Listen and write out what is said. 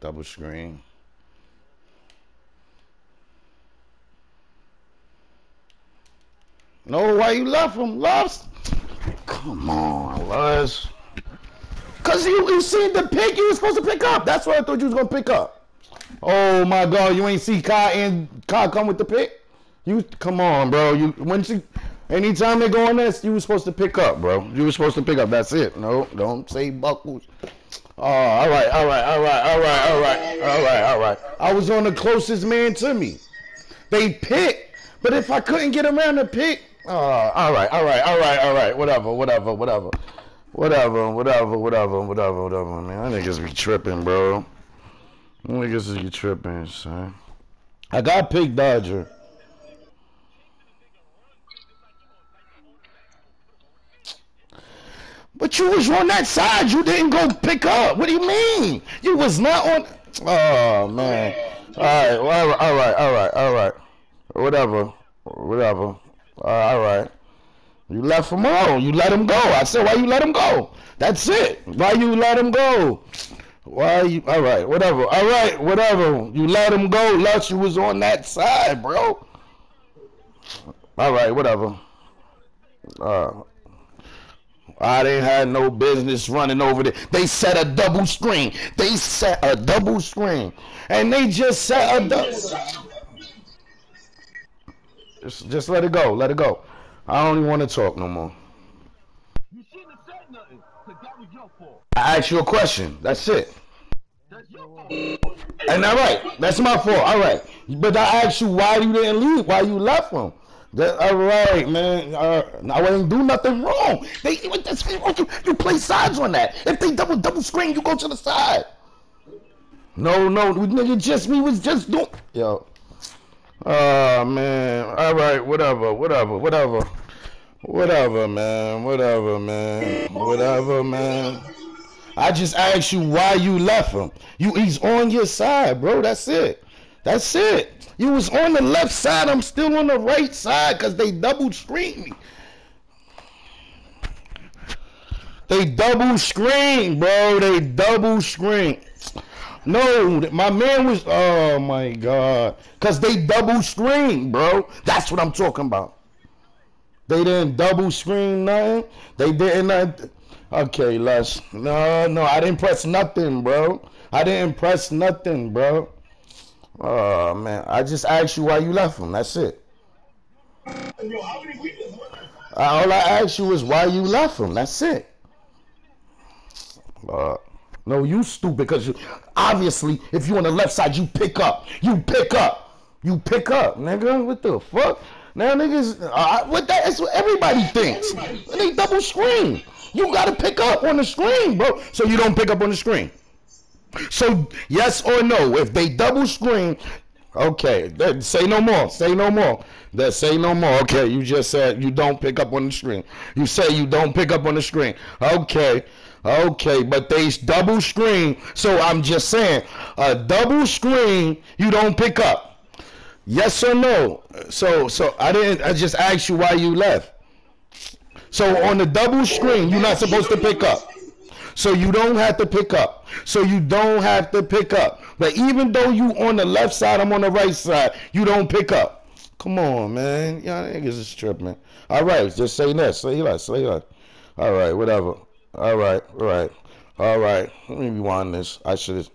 Double screen. No, why you left him, Luz? Come on, Luz. Cause you you seen the pick you were supposed to pick up. That's what I thought you was gonna pick up. Oh my God, you ain't see Kai and Kai come with the pick. You come on, bro. You when she anytime they go on this, you were supposed to pick up, bro. You were supposed to pick up. That's it. No, don't say buckles. Oh, all right, all right, all right, all right, all right, all right, all right. I was on the closest man to me. They pick, but if I couldn't get around to pick, oh, all right, all right, all right, all right, whatever, whatever, whatever. Whatever, whatever, whatever, whatever, whatever, man. I niggas be tripping, bro. Niggas be tripping, son. I got picked Dodger. But you was on that side. You didn't go pick up. What do you mean? You was not on. Oh man. All right. All right. All right. All right. All right. Whatever. Whatever. All right. You left him alone. You let him go. I said, why you let him go? That's it. Why you let him go? Why you? All right. Whatever. All right. Whatever. You let him go. Lust, you was on that side, bro. All right. Whatever. Uh, I didn't have no business running over there. They set a double screen. They set a double screen. And they just set a double. Just, just let it go. Let it go. I don't even want to talk no more. You shouldn't have said nothing, because that was your fault. I asked you a question. That's it. That's your fault. And all right, that's my fault. All right, but I asked you why you didn't leave, why you left him. That, all right, man. Uh, I didn't do nothing wrong. They, that's, you, you play sides on that. If they double double screen, you go to the side. No, no, nigga, just we was just doing. Yo. Oh man. All right, whatever, whatever, whatever, whatever, man, whatever, man, whatever, man. I just asked you why you left him. You, he's on your side, bro. That's it. That's it. You was on the left side. I'm still on the right side because they double screened me. They double screen, bro. They double screen. No, my man was. Oh my god, because they double screen, bro. That's what I'm talking about. They didn't double screen nothing. They didn't. Uh, okay, Les. No, no, I didn't press nothing, bro. I didn't press nothing, bro. Oh man, I just asked you why you left him. That's it. Yo, how many? Uh, All I asked you was why you left him. That's it. Uh, no, you stupid because you obviously if you on the left side you pick up, you pick up, you pick up, nigga. What the fuck? Now niggas, uh, what that is what everybody thinks. They double screen. You gotta pick up on the screen, bro. So you don't pick up on the screen. So yes or no? If they double screen, okay. Then say no more. Say no more. That say no more. Okay, you just said you don't pick up on the screen. You say you don't pick up on the screen. Okay. Okay, but they double screen. So I'm just saying, a double screen, you don't pick up. Yes or no? So so I didn't I just asked you why you left. So on the double screen, you're not supposed to pick up. So you don't have to pick up. So you don't have to pick up. But even though you on the left side, I'm on the right side, you don't pick up. Come on, man. Y'all niggas is tripping. All right, just say that. Say that. Say that. All right, whatever. All right, all right. All right. Let me rewind this. I should have